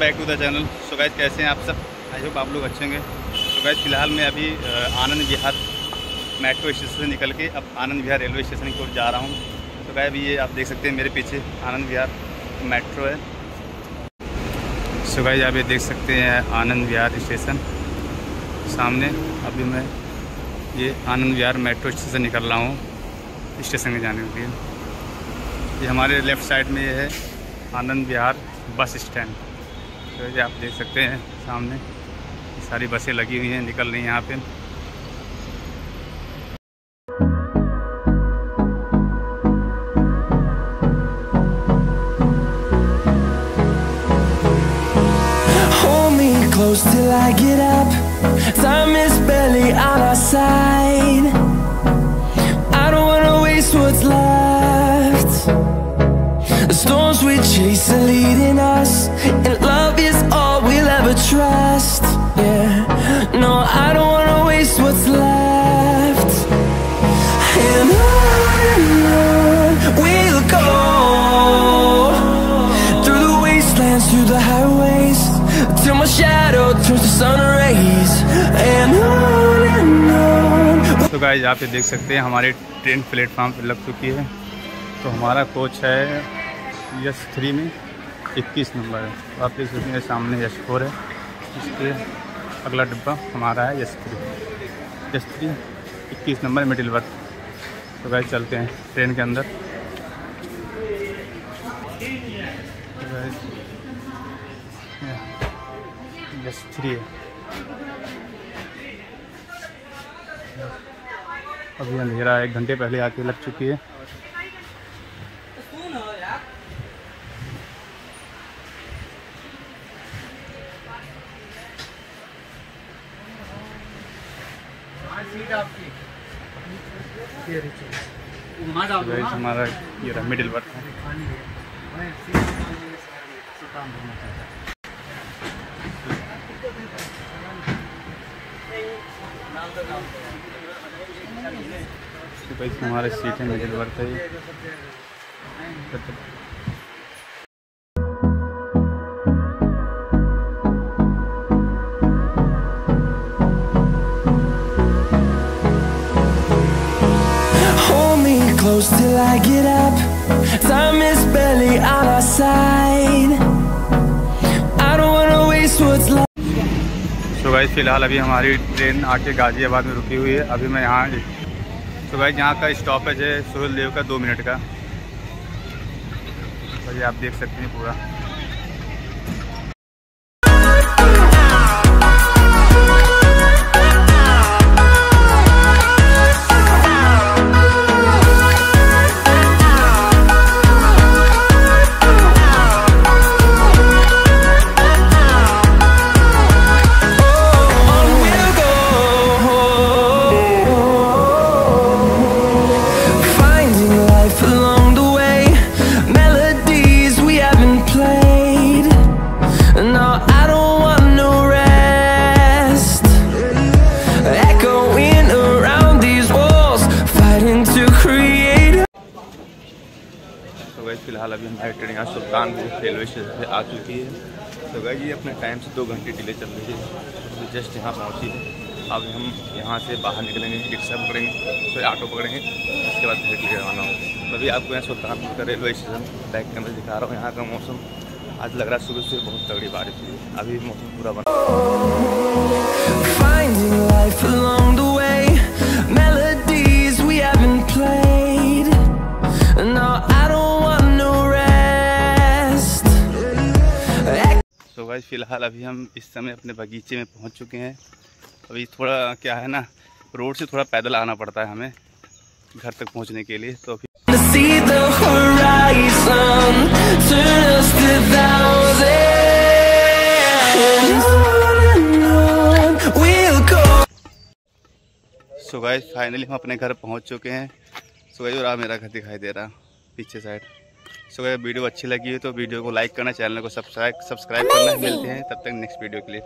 Back to the channel so कैसे हैं आप सब? आई होप आप लोग अच्छे होंगे। सो फ़िलहाल मैं अभी आनंद विहार मेट्रो स्टेशन से निकल के अब आनंद विहार रेलवे स्टेशन की ओर जा रहा हूँ। गाय अभी ये आप देख सकते हैं मेरे पीछे आनंद विहार मेट्रो है। सो गाइज़ आप ये देख सकते हैं आनंद विहार स्टेशन सामने अभी मैं ये आनंद विहार मेट्रो स्टेशन निकल रहा हूँ स्टेशन में जाने के लिए। ये हमारे लेफ़्ट साइड में ये है आनंद विहार बस स्टैंड तो ये आप देख सकते हैं सामने सारी बसें लगी हुई हैं निकल रही हैं यहाँ पे till I get up. Time is barely on our side. I don't wanna waste what's left. The storms we chase are leading us, and love through the highways, till my shadow turns to sun rays. And on. तो guys आप ये देख सकते हैं हमारी train platform पे लग चुकी है। तो हमारा कोच है यस थ्री में इक्कीस नंबर है। तो आप देख सकते हैं सामने यस फोर है। इसके अगला डिब्बा हमारा है यस थ्री। यस थ्री इक्कीस नंबर मिडिल वर्थ तो गाइज़ चलते हैं ट्रेन के अंदर। तो guys, ये थ्री है अभी अंधेरा एक घंटे पहले आके लग चुकी है। तो हमारा ये मिडिल वर्क है तो भाई हमारे सीट है मिडिल वर्क है ये Hold me close till I get up. Time is barely on our side. तो भाई फ़िलहाल अभी हमारी ट्रेन आके गाज़ियाबाद में रुकी हुई है। अभी मैं यहाँ तो भाई यहाँ का स्टॉपेज है सोहेल देव का दो मिनट का। भाई आप देख सकते हैं पूरा। तो भाई फ़िलहाल अभी हमारी ट्रेन यहाँ सुल्तानपुर रेलवे स्टेशन पे आ चुकी है। तो भाई ये अपने टाइम से दो घंटे डिले चल रही है। तो जस्ट यहाँ पहुँची है। अब हम यहाँ से बाहर निकलेंगे, रिक्शा पकड़ेंगे, फिर ऑटो पकड़ेंगे, उसके बाद घर के लिए रवाना हो मैं भी आपको यहाँ सुल्तानपुर का रेलवे स्टेशन बैक कैमरे दिखा रहा हूँ। यहाँ का मौसम आज लग रहा है सुबह सुबह बहुत तगड़ी बारिश हुई अभी मौसम पूरा बना भाई फ़िलहाल अभी हम इस समय अपने बगीचे में पहुँच चुके हैं। अभी थोड़ा क्या है ना रोड से थोड़ा पैदल आना पड़ता है हमें घर तक पहुँचने के लिए। तो. सो गाइस फाइनली हम अपने घर पहुँच चुके हैं। सो गाइस और मेरा घर दिखाई दे रहा पीछे साइड सो अगर वीडियो अच्छी लगी है तो वीडियो को लाइक करना चैनल को सब्सक्राइब सब्सक्राइब करना। मिलते हैं तब तक नेक्स्ट वीडियो के लिए।